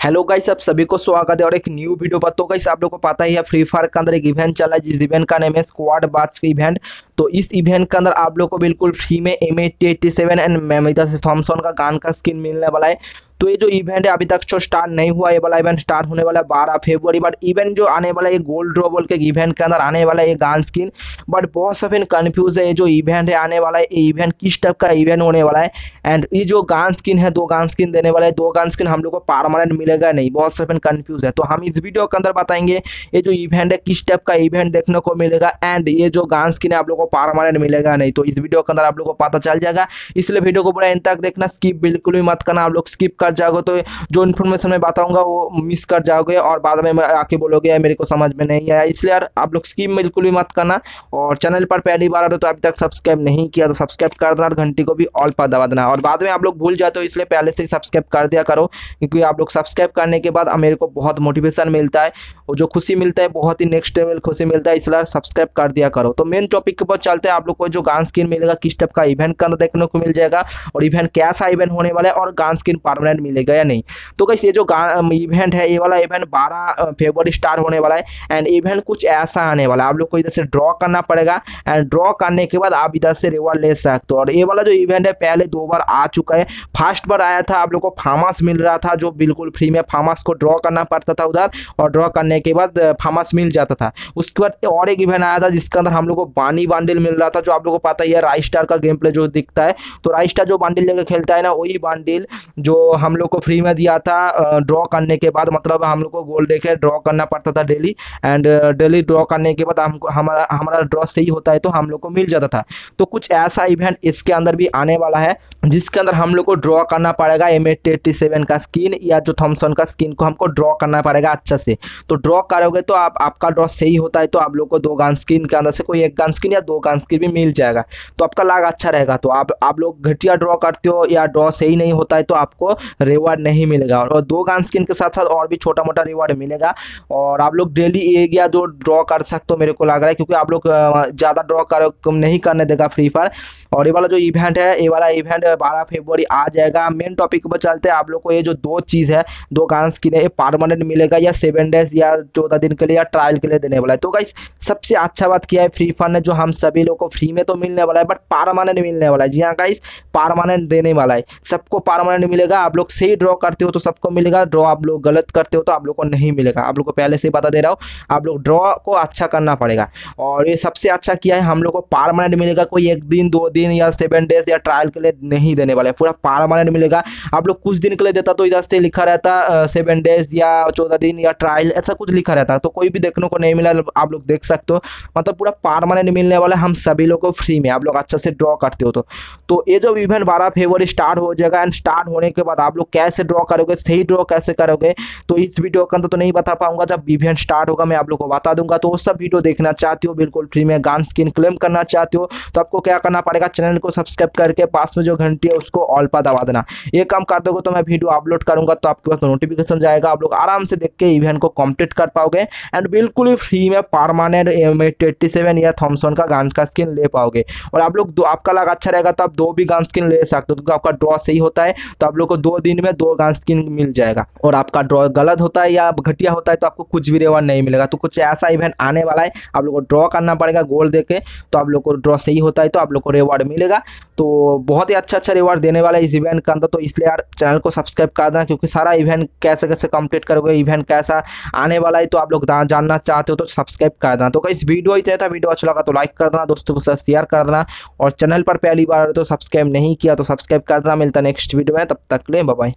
Hello guys आप सभी को स्वागत है और एक न्यू वीडियो पर। तो गाइस आप लोगों को पता ही है फ्री फायर के अंदर एक इवेंट चला है, जिस इवेंट का नाम है स्क्वाड बाच का इवेंट तो इस इवेंट के अंदर आप लोग को बिल्कुल फ्री में एम एट्टी सेवन एंड मेमिता थॉमसन का गान का स्किन मिलने वाला है। तो ये जो इवेंट है, अभी तक जो स्टार्ट नहीं हुआ, ये वाला इवेंट स्टार्ट होने वाला है बारह फेब्रुआरी बट इवेंट जो आने वाला है गोल्ड ड्रॉ बोल के इवेंट के अंदर आने वाला है गान स्किन बट बहुत सफिन कन्फ्यूज़ है, ये जो इवेंट है, आने वाला है, ये इवेंट किस टाइप का इवेंट होने वाला है एंड ये जो गान स्किन है, दो गान स्किन देने वाला है, दो गान स्किन हम लोग को परमानेंट मिलेगा नहीं, बहुत सफिन कन्फ्यूज़ है। तो हम इस वीडियो के अंदर बताएँगे, ये जो इवेंट है, किस टाइप का इवेंट देखने को मिलेगा एंड ये जो गान स्किन है, आप लोग को परमानेंट मिलेगा नहीं। तो इस वीडियो के अंदर आप लोग को पता चल जाएगा, इसलिए वीडियो को पूरा एंड तक देखना स्किप बिल्कुल भी मत करना, आप लोग स्किप कर जाओगे तो जो इन्फॉर्मेशन मैं बताऊँगा वो मिस कर जाओगे और बाद में आके बोलोगे मेरे को समझ में नहीं आया। इसलिए यार आप लोग स्कीम बिल्कुल भी मत करना। और चैनल पर पहली बार आ रहे तो अभी तक सब्सक्राइब नहीं किया तो सब्सक्राइब कर देना और घंटी को भी ऑल पर दबा देना। और बाद में आप लोग भूल जाते हो इसलिए पहले से ही सब्सक्राइब कर दिया करो, क्योंकि आप लोग सब्सक्राइब करने के बाद मेरे को बहुत मोटिवेशन मिलता है और जो खुशी मिलता है, बहुत ही नेक्स्ट लेवल खुशी मिलता है, इसलिए सब्सक्राइब कर दिया करो। तो मेन टॉपिक के ऊपर चलते हैं, आप लोग को जो गान स्किन मिलेगा किस टाइप का इवेंट के अंदर देखने को मिल जाएगा। और इवेंट कैसा इवेंट होने वाला है और गान स्किन परमानेंट मिलेगा या नहीं? तो कैसे ये जो इवेंट है, ये वाला इवेंट बारह फेबर स्टार्ट होने वाला है एंड इवेंट कुछ ऐसा आने वाला है। आप लोग को इधर से ड्रॉ करना पड़ेगा एंड ड्रॉ करने के बाद आप इधर से रिवॉर्ड ले सकते हो। और ये वाला जो इवेंट है, पहले दो बार आ चुका है। फ़र्स्ट बार आया था, आप लोग को फार्मास मिल रहा था, जो बिल्कुल फ्री में फार्मास को ड्रॉ करना पड़ता था उधर और ड्रॉ करने के बाद फार्मास मिल जाता था। उसके बाद और एक इवेंट आया था, जिसके अंदर हम लोग को बानी बांडिल मिल रहा था, जो आप लोग को पता ही है राई स्टार का गेम प्ले जो दिखता है। तो राई स्टार जो बांडिल लेकर खेलता है ना, वही बांडिल जो लोग को फ्री में दिया था ड्रॉ करने के बाद मतलब हम लोग को गोल देखे ड्रॉ करना पड़ता था डेली एंड डेली ड्रॉ करने के बाद हमको, हमारा हमारा ड्रॉ सही होता है तो हम लोग को मिल जाता था। तो कुछ ऐसा इवेंट इसके अंदर भी आने वाला है जिसके अंदर हम लोग को ड्रॉ करना पड़ेगा एम एट्टी सेवन का स्किन या जो थॉमसन का स्किन को हमको ड्रॉ करना पड़ेगा अच्छा से। तो ड्रॉ करोगे तो आप, आपका ड्रॉ सही होता है तो आप लोग को दो गन स्किन के अंदर से कोई एक गन स्किन या दो गन स्किन भी मिल जाएगा। तो आपका लाग अच्छा रहेगा। तो आप आप लोग घटिया ड्रॉ करते हो या ड्रॉ सही नहीं होता है तो आपको रिवार्ड नहीं मिलेगा। और दो गन स्किन के साथ साथ और भी छोटा मोटा रिवार्ड मिलेगा। और आप लोग डेली एक या दो ड्रॉ कर सकते हो, मेरे को लग रहा है, क्योंकि आप लोग ज़्यादा ड्रॉ कर नहीं करने देगा फ्री फायर और ये वाला जो इवेंट है, ये वाला इवेंट बारह फेब्रुआरी आ जाएगा। मेन टॉपिक पर चलते हैं। आप लोग को ये जो दो चीज़ है, दो स्किन है ये परमानेंट मिलेगा या सेवन डेज़ या चौदह दिन के लिए या ट्रायल के लिए देने वाला है। तो गाइस सबसे अच्छा बात किया है? फ्री फायर ने जो हम सभी लोग को फ्री में तो मिलने वाला है बट परमानेंट मिलने वाला है। जी हाँ गाइस परमानेंट देने वाला है। सबको परमानेंट मिलेगा। आप लोग सही ड्रॉ करते हो तो सबको मिलेगा। ड्रॉ आप लोग गलत करते हो तो आप लोग को नहीं मिलेगा। आप लोग को पहले से बता दे रहा हूँ, आप लोग ड्रॉ को अच्छा करना पड़ेगा। और ये सबसे अच्छा किया है, हम लोग को परमानेंट मिलेगा। कोई एक दिन, दो दिन या सेवन डेज़ या ट्रायल के लिए नहीं देने वाले पूरा परमानेंट मिलेगा। आप लोग कुछ दिन के लिए देता तो इधर से लिखा रहता सेवन डेज़ या चौदह दिन या ट्रायल ऐसा कुछ लिखा रहता। तो कोई भी देखने को नहीं मिला, आप लोग देख सकते हो। मतलब पूरा परमानेंट मिलने वाला हम सभी लोग को फ्री में। आप लोग अच्छा से ड्रॉ करते हो तो। तो ये जो इवेंट बारह फेब्रुआरी स्टार्ट हो जाएगा एंड स्टार्ट होने के बाद आप लोग कैसे ड्रॉ करोगे, सही ड्रॉ कैसे करोगे तो इस वीडियो के अंदर तो नहीं बता पाऊँगा। जब इवेंट स्टार्ट होगा मैं आप लोग को बता दूँगा। तो वो सब वीडियो देखना चाहते हो, बिल्कुल फ्री में। गान स्किन क्लेम करना चाहते हो तो आपको क्या करना पड़ेगा? चैनल को सब्सक्राइब करके पास में जो घंटी है उसको ऑल पर दबा देना। ये काम कर दोगे तो मैं वीडियो अपलोड करूँगा तो आपके पास नोटिफिकेशन जाएगा। आप लोग आराम से देख के इवेंट को कंप्लीट कर पाओगे एंड बिल्कुल ही फ्री में परमानेंट एम एट्टी सेवन या थॉमसन का गान का स्किन ले पाओगे। और आप लोग दो, आपका लग अच्छा रहेगा तो आप दो भी गान स्किन ले सकते हो क्योंकि आपका ड्रॉ सही होता है तो आप लोग को दो दिन में दो गान स्किन मिल जाएगा। और आपका ड्रॉ गलत होता है या घटिया होता है तो आपको कुछ भी रिवॉर्ड नहीं मिलेगा। तो कुछ ऐसा इवेंट आने वाला है, आप लोग को ड्रॉ करना पड़ेगा गोल देके तो आप लोग को ड्रॉ सही होता है तो आप लोग को रिवॉर्ड मिलेगा। तो बहुत ही अच्छा अच्छा रिवॉर्ड देने वाला है इस इवेंट के अंदर तो इसलिए यार चैनल को सब्सक्राइब कर देना, क्योंकि सारा इवेंट कैसे कैसे कंप्लीट करोगे इवेंट कैसा आने वाला है तो आप लोग जानना चाहते हो तो सब्सक्राइब कर देना। तो इस वीडियो ही था वीडियो अच्छा लगा तो लाइक कर देना, दोस्तों के साथ शेयर कर देना, और चैनल पर पहली बार तो सब्सक्राइब नहीं किया तो सब्सक्राइब कर देना, मिलता नेक्स्ट वीडियो में, तब तक ले बाय